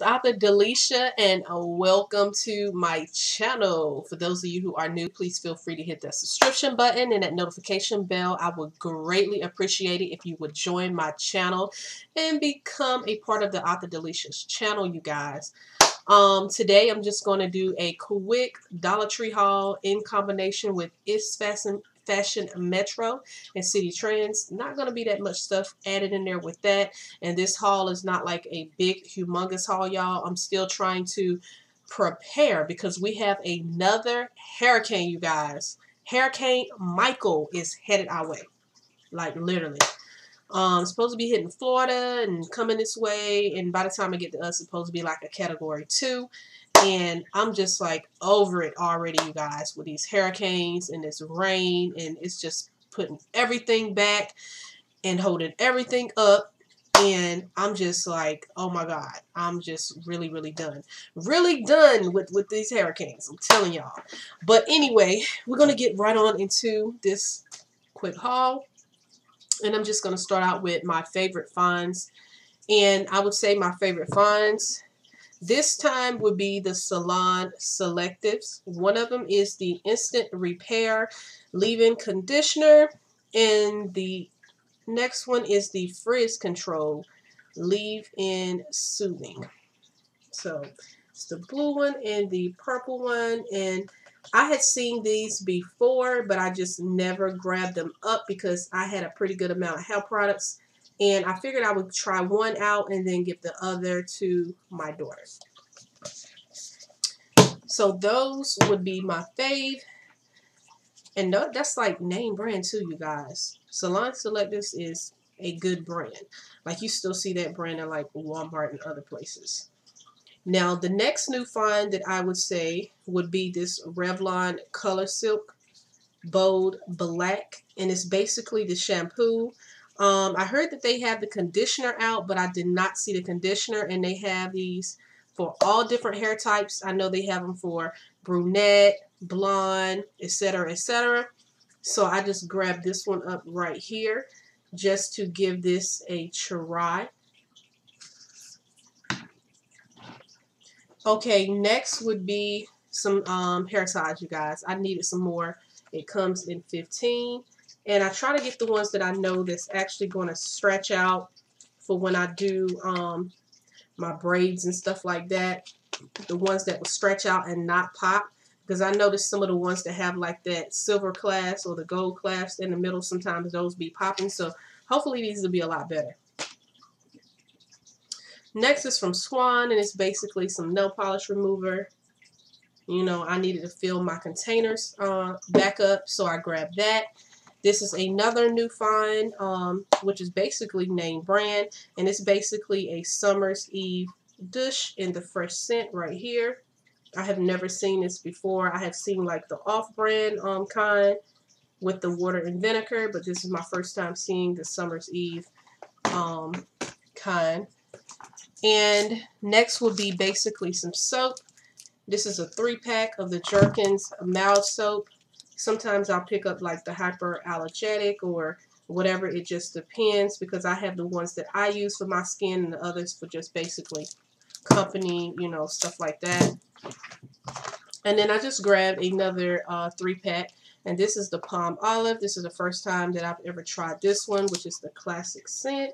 Author Dalisha and uh, welcome to my channel. For those of you who are new, please feel free to hit that subscription button and that notification bell. I would greatly appreciate it if you would join my channel and become a part of the Author Dalisha's channel, you guys. Um, today I'm just going to do a quick Dollar Tree haul in combination with It's Fashion Metro and Citi Trends. Not going to be that much stuff added in there with that. And this haul is not like a big, humongous haul, y'all. I'm still trying to prepare because we have another hurricane, you guys. Hurricane Michael is headed our way. Like, literally. Um, supposed to be hitting Florida and coming this way. And by the time I get to us, supposed to be like a category two. And I'm just like over it already, you guys, with these hurricanes and this rain. And it's just putting everything back and holding everything up. And I'm just like, oh my God, I'm just really, really done. Really done with, with these hurricanes. I'm telling y'all. But anyway, we're going to get right on into this quick haul. And I'm just going to start out with my favorite finds. And I would say my favorite finds this time would be the Salon Selectives. One of them is the Instant Repair Leave-In Conditioner. And the next one is the Frizz Control Leave-In Soothing. So it's the blue one and the purple one. And I had seen these before, but I just never grabbed them up because I had a pretty good amount of hair products and I figured I would try one out and then give the other to my daughters. So those would be my fave. And that's like name brand too, you guys. Salon Selectives is a good brand. Like you still see that brand at like Walmart and other places. Now the next new find that I would say would be this Revlon Color Silk Bold Black. And it's basically the shampoo um, I heard that they have the conditioner out, but I did not see the conditioner. And they have these for all different hair types. I know they have them for brunette, blonde, etc., etc. So I just grabbed this one up right here just to give this a try. Okay, next would be some um, hair ties, you guys. I needed some more. It comes in 15. And I try to get the ones that I know that's actually going to stretch out for when I do um, my braids and stuff like that. The ones that will stretch out and not pop. Because I noticed some of the ones that have like that silver clasp or the gold clasp in the middle, sometimes those be popping. So hopefully these will be a lot better. Next is from Swan, and it's basically some nail polish remover. You know, I needed to fill my containers uh, back up, so I grabbed that. This is another new find, um, which is basically name brand, and it's basically a Summer's Eve dish in the fresh scent right here. I have never seen this before. I have seen like the off-brand um, kind with the water and vinegar, but this is my first time seeing the Summer's Eve um, kind. And next will be basically some soap. This is a three-pack of the Jergens Mild Soap. Sometimes I'll pick up like the hyperallergenic or whatever. It just depends because I have the ones that I use for my skin and the others for just basically company, you know, stuff like that. And then I just grabbed another uh, three pack. And this is the Palmolive. This is the first time that I've ever tried this one, which is the classic scent.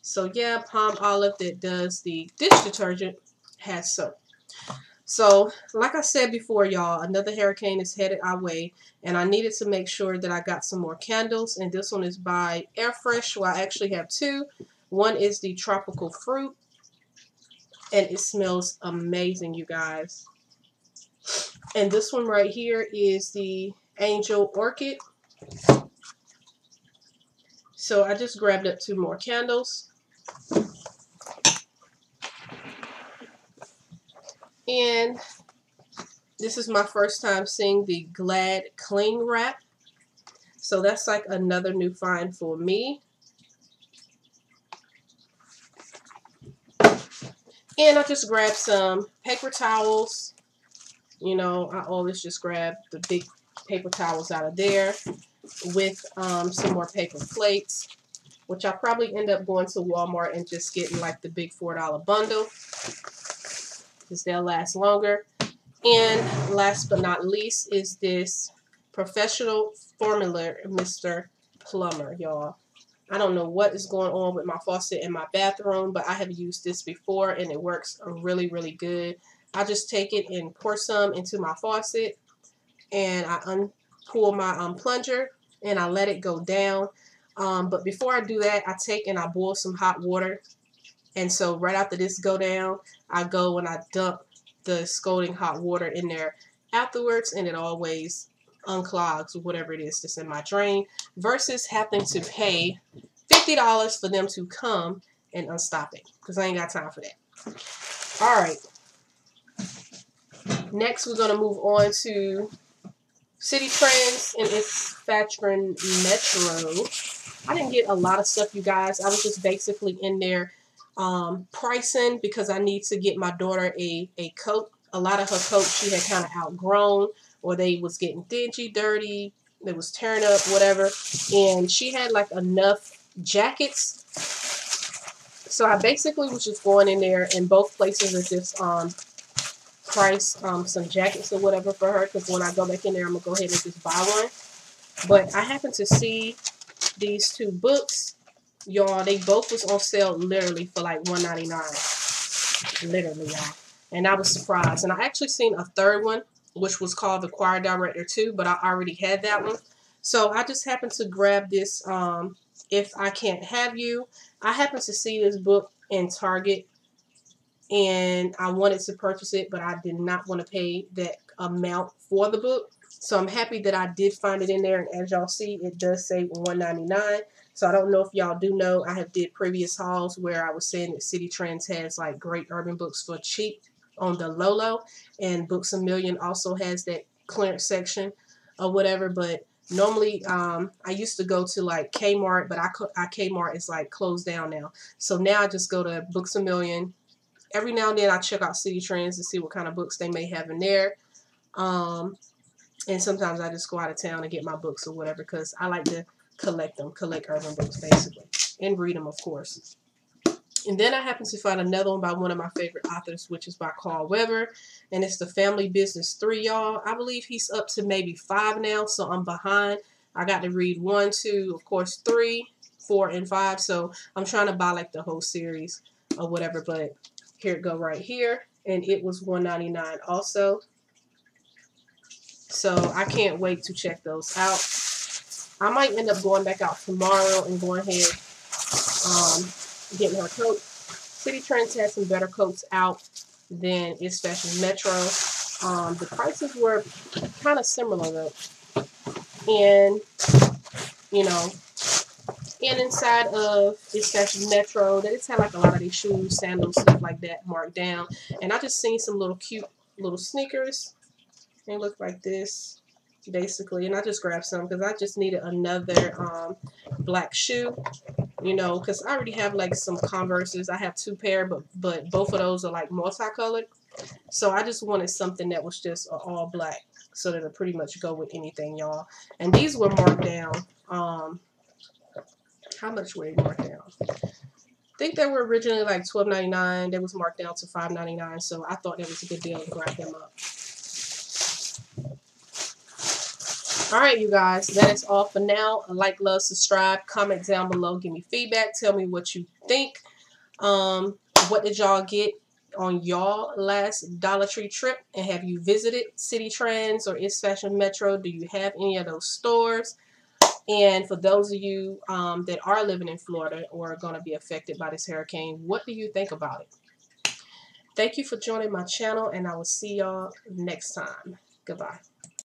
So yeah, Palmolive that does the dish detergent has soap. So, like I said before, y'all, another hurricane is headed our way, and I needed to make sure that I got some more candles, and this one is by Air Fresh. Well, I actually have two. One is the Tropical Fruit, and it smells amazing, you guys. And this one right here is the Angel Orchid. So I just grabbed up two more candles. And this is my first time seeing the Glad Cling Wrap. So that's like another new find for me. And I just grabbed some paper towels. You know, I always just grab the big paper towels out of there with um, some more paper plates which I'll probably end up going to Walmart and just getting like the big $4 bundle because they'll last longer. And last but not least is this professional formula Mr. Plumber, y'all. I don't know what is going on with my faucet in my bathroom, but I have used this before and it works really, really good. I just take it and pour some into my faucet and I unpull my um, plunger and I let it go down. Um, but before I do that, I take and I boil some hot water. And so right after this go down, I go and I dump the scalding hot water in there afterwards and it always unclogs whatever it is that's in my drain versus having to pay $50 for them to come and unstop it because I ain't got time for that. All right. Next, we're going to move on to Citi Trends and its Fashion Metro. I didn't get a lot of stuff, you guys. I was just basically in there um, pricing because I need to get my daughter a, a coat. A lot of her coats she had kind of outgrown or they was getting dingy, dirty, they was tearing up, whatever. And she had like enough jackets. So I basically was just going in there and both places are just um price um some jackets or whatever for her because when I go back in there I'm gonna go ahead and just buy one. But I happened to see these two books. Y'all, they both was on sale literally for like $1.99. Literally, y'all. And I was surprised. And I actually seen a third one which was called The Choir Director 2, but I already had that one. So I just happened to grab this, um, If I Can't Have You. I happened to see this book in Target, and I wanted to purchase it, but I did not want to pay that amount for the book. So I'm happy that I did find it in there, and as y'all see, it does say $1.99. So I don't know if y'all do know, I have did previous hauls where I was saying that Citi Trends has like great urban books for cheap on the Lolo, and Books a Million also has that clearance section or whatever. But normally, um, I used to go to like Kmart, but I, I Kmart is like closed down now. So now I just go to Books a Million. Every now and then I check out Citi Trends to see what kind of books they may have in there. Um, and sometimes I just go out of town and get my books or whatever because I like to collect them, collect urban books basically, and read them, of course. And then I happened to find another one by one of my favorite authors, which is by Carl Weber. And it's The Family Business 3, y'all. I believe he's up to maybe 5 now, so I'm behind. I got to read 1, 2, of course, 3, 4, and 5. So I'm trying to buy like the whole series or whatever. But here it go right here. And it was $1.99 also. So I can't wait to check those out. I might end up going back out tomorrow and going ahead um, getting her coat. Citi Trends has some better coats out than Fashion Metro. Um, the prices were kind of similar though. And, you know, and inside of Fashion Metro, they just had like a lot of these shoes, sandals, stuff like that marked down. And I just seen some little cute little sneakers. They look like this basically and I just grabbed some because I just needed another um, black shoe you know, because I already have like some Converses. I have two pair, but but both of those are like multicolored. So I just wanted something that was just all black so that it pretty much go with anything, y'all. And these were marked down. Um, how much were they marked down? I think they were originally like $12.99. They was marked down to $5.99. So I thought that was a good deal to grab them up. Alright, you guys, that is all for now. Like, love, subscribe, comment down below, give me feedback, tell me what you think. Um, what did y'all get on y'all last Dollar Tree trip? And have you visited Citi Trends or It's Fashion Metro? Do you have any of those stores? And for those of you um, that are living in Florida or are going to be affected by this hurricane, what do you think about it? Thank you for joining my channel, and I will see y'all next time. Goodbye.